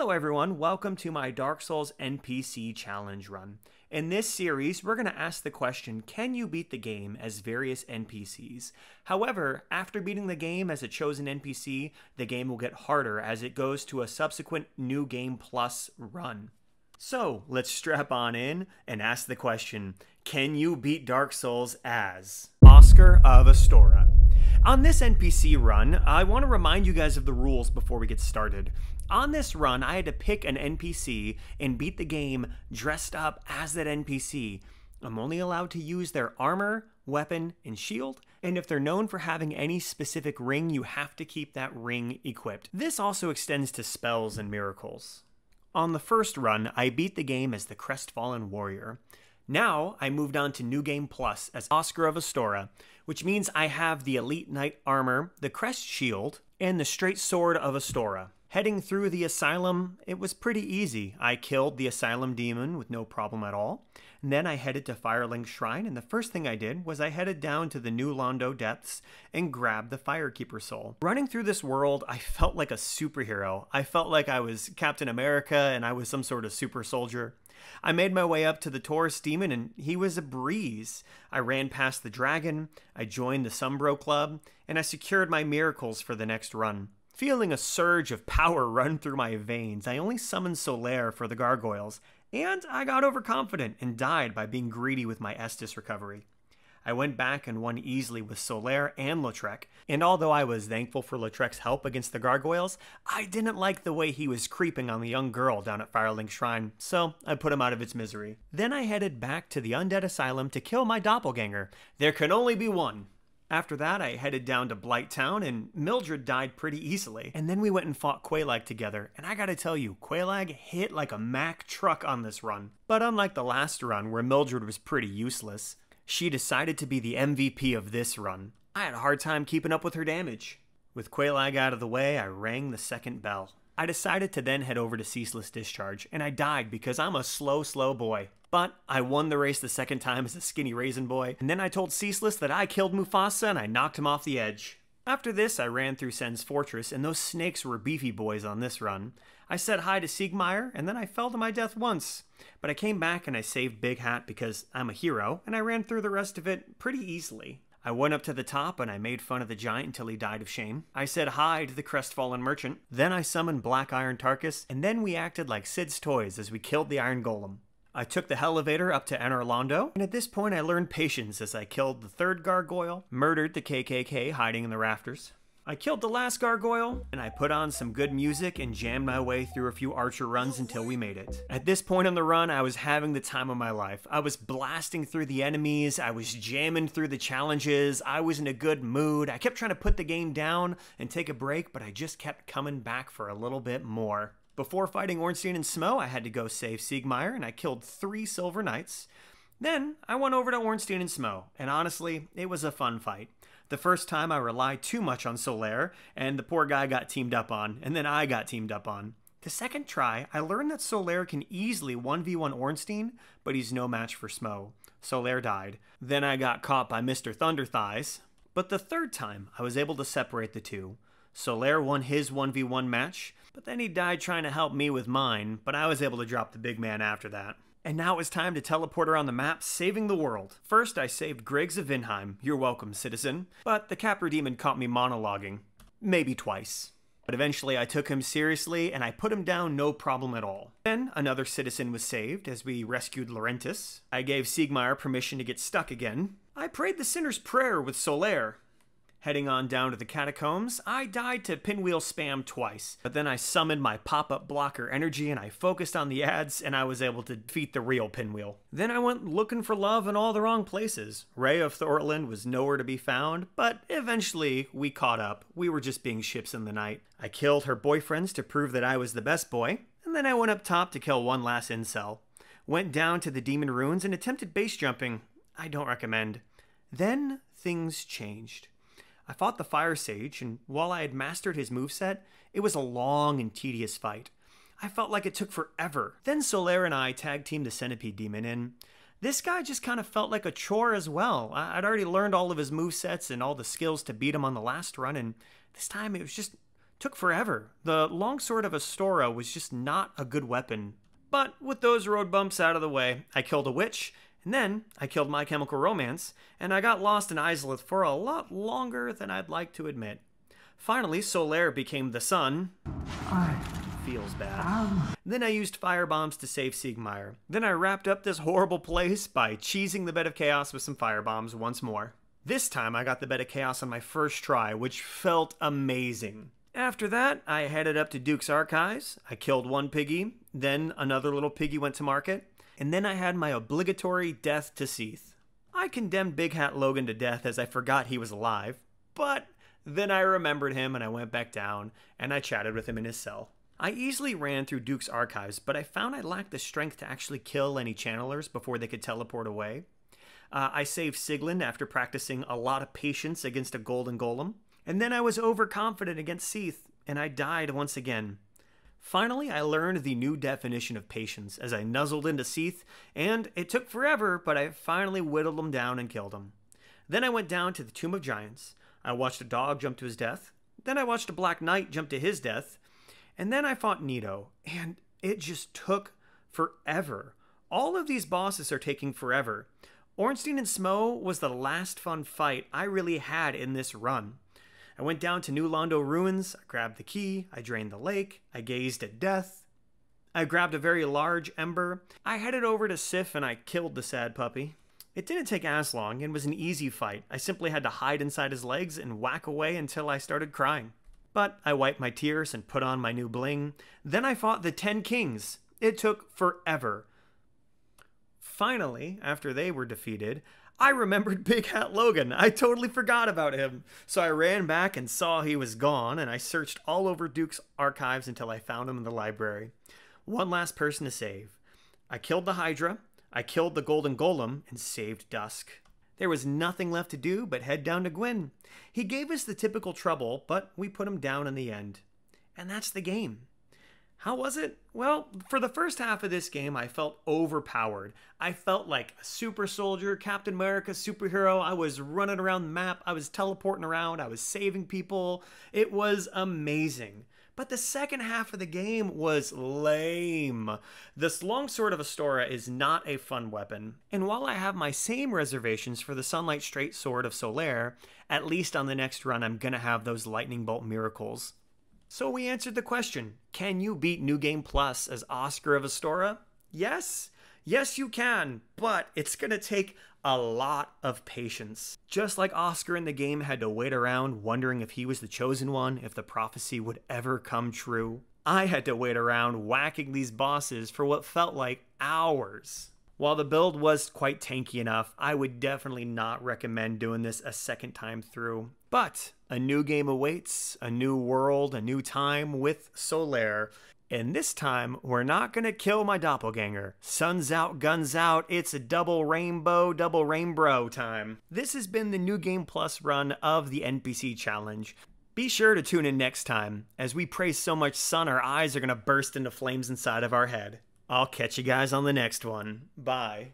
Hello everyone, welcome to my Dark Souls NPC challenge run. In this series, we're going to ask the question, can you beat the game as various NPCs? However, after beating the game as a chosen NPC, the game will get harder as it goes to a subsequent New Game Plus run. So, let's strap on in and ask the question, can you beat Dark Souls as Oscar of Astora? On this NPC run, I want to remind you guys of the rules before we get started. On this run, I had to pick an NPC and beat the game dressed up as that NPC. I'm only allowed to use their armor, weapon, and shield, and if they're known for having any specific ring, you have to keep that ring equipped. This also extends to spells and miracles. On the first run, I beat the game as the Crestfallen Warrior. Now, I moved on to New Game Plus as Oscar of Astora, which means I have the Elite Knight armor, the Crest Shield, and the Straight Sword of Astora. Heading through the asylum, it was pretty easy. I killed the asylum demon with no problem at all. And then I headed to Firelink Shrine, and the first thing I did was I headed down to the New Londo depths and grabbed the Firekeeper soul. Running through this world, I felt like a superhero. I felt like I was Captain America and I was some sort of super soldier. I made my way up to the Taurus demon, and he was a breeze. I ran past the dragon, I joined the Sunbro Club, and I secured my miracles for the next run. Feeling a surge of power run through my veins, I only summoned Solaire for the gargoyles, and I got overconfident and died by being greedy with my Estus recovery. I went back and won easily with Solaire and Lautrec, and although I was thankful for Lautrec's help against the gargoyles, I didn't like the way he was creeping on the young girl down at Firelink Shrine, so I put him out of its misery. Then I headed back to the Undead Asylum to kill my doppelganger. There can only be one. After that, I headed down to Blight Town, and Mildred died pretty easily. And then we went and fought Quelaag together, and I gotta tell you, Quelaag hit like a Mack truck on this run. But unlike the last run, where Mildred was pretty useless, she decided to be the MVP of this run. I had a hard time keeping up with her damage. With Quelaag out of the way, I rang the second bell. I decided to then head over to Ceaseless Discharge, and I died because I'm a slow, slow boy. But I won the race the second time as a skinny raisin boy, and then I told Ceaseless that I killed Mufasa and I knocked him off the edge. After this, I ran through Sen's fortress, and those snakes were beefy boys on this run. I said hi to Siegmeyer, and then I fell to my death once. But I came back and I saved Big Hat because I'm a hero, and I ran through the rest of it pretty easily. I went up to the top and I made fun of the giant until he died of shame. I said hi to the crestfallen merchant. Then I summoned Black Iron Tarkus, and then we acted like Sid's toys as we killed the Iron Golem. I took the elevator up to Anor Londo, and at this point I learned patience as I killed the third gargoyle, murdered the KKK hiding in the rafters. I killed the last gargoyle, and I put on some good music and jammed my way through a few archer runs until we made it. At this point on the run, I was having the time of my life. I was blasting through the enemies, I was jamming through the challenges, I was in a good mood. I kept trying to put the game down and take a break, but I just kept coming back for a little bit more. Before fighting Ornstein and Smough, I had to go save Siegmeyer, and I killed three Silver Knights. Then I went over to Ornstein and Smough, and honestly, it was a fun fight. The first time I relied too much on Solaire, and the poor guy got teamed up on, and then I got teamed up on. The second try, I learned that Solaire can easily 1v1 Ornstein, but he's no match for Smough. Solaire died. Then I got caught by Mr. Thunderthighs. But the third time, I was able to separate the two. Solaire won his 1v1 match, but then he died trying to help me with mine, but I was able to drop the big man after that. And now it's time to teleport around the map, saving the world. First, I saved Griggs of Vinheim. You're welcome, citizen. But the Capra Demon caught me monologuing. Maybe twice. But eventually I took him seriously and I put him down no problem at all. Then another citizen was saved as we rescued Laurentius. I gave Siegmeyer permission to get stuck again. I prayed the sinner's prayer with Solaire. Heading on down to the catacombs, I died to pinwheel spam twice, but then I summoned my pop up blocker energy and I focused on the ads and I was able to defeat the real pinwheel. Then I went looking for love in all the wrong places. Rhea of Thorolund was nowhere to be found, but eventually we caught up. We were just being ships in the night. I killed her boyfriends to prove that I was the best boy, and then I went up top to kill one last incel. Went down to the demon ruins and attempted base jumping. I don't recommend. Then things changed. I fought the Fire Sage, and while I had mastered his moveset, it was a long and tedious fight. I felt like it took forever. Then Solaire and I tag teamed the Centipede Demon, and this guy just kind of felt like a chore as well. I'd already learned all of his movesets and all the skills to beat him on the last run, and this time it was just took forever. The longsword of Astora was just not a good weapon. But with those road bumps out of the way, I killed a witch, and then I killed My Chemical Romance, and I got lost in Izalith for a lot longer than I'd like to admit. Finally, Solaire became the sun. I feels bad. Um. Then I used fire bombs to save Siegmeyer. Then I wrapped up this horrible place by cheesing the bed of chaos with some fire bombs once more. This time I got the bed of chaos on my first try, which felt amazing. After that, I headed up to Duke's Archives. I killed one piggy, then another little piggy went to market, and then I had my obligatory death to Seath. I condemned Big Hat Logan to death as I forgot he was alive, but then I remembered him and I went back down and I chatted with him in his cell. I easily ran through Duke's archives, but I found I lacked the strength to actually kill any channelers before they could teleport away. Uh, I saved Sieglinde after practicing a lot of patience against a golden golem, and then I was overconfident against Seath, and I died once again. Finally, I learned the new definition of patience as I nuzzled into Seath, and it took forever, but I finally whittled him down and killed him. Then I went down to the Tomb of Giants. I watched a dog jump to his death. Then I watched a Black Knight jump to his death. And then I fought Nito, and it just took forever. All of these bosses are taking forever. Ornstein and Smough was the last fun fight I really had in this run. I went down to New Londo Ruins, I grabbed the key, I drained the lake, I gazed at death. I grabbed a very large ember. I headed over to Sif and I killed the sad puppy. It didn't take as long and was an easy fight. I simply had to hide inside his legs and whack away until I started crying. But I wiped my tears and put on my new bling. Then I fought the Ten Kings. It took forever. Finally, after they were defeated, I remembered Big Hat Logan. I totally forgot about him. So I ran back and saw he was gone, and I searched all over Duke's archives until I found him in the library. One last person to save. I killed the Hydra, I killed the Golden Golem, and saved Dusk. There was nothing left to do but head down to Gwyn. He gave us the typical trouble, but we put him down in the end. And that's the game. How was it? Well, for the first half of this game, I felt overpowered. I felt like a super soldier, Captain America superhero. I was running around the map, I was teleporting around, I was saving people. It was amazing. But the second half of the game was lame. This longsword of Astora is not a fun weapon, and while I have my same reservations for the Sunlight Straight Sword of Solaire, at least on the next run I'm gonna have those Lightning Bolt miracles. So we answered the question Can you beat New Game Plus as Oscar of Astora? Yes. Yes, you can, but it's gonna take a lot of patience. Just like Oscar in the game had to wait around wondering if he was the chosen one, if the prophecy would ever come true, I had to wait around whacking these bosses for what felt like hours. While the build was quite tanky enough, I would definitely not recommend doing this a second time through. But a new game awaits, a new world, a new time with Solaire, and this time, we're not gonna kill my doppelganger. Sun's out, guns out, it's a double rainbow, double rainbow time. This has been the New Game Plus run of the NPC Challenge. Be sure to tune in next time. As we praise so much sun, our eyes are gonna burst into flames inside of our head. I'll catch you guys on the next one. Bye.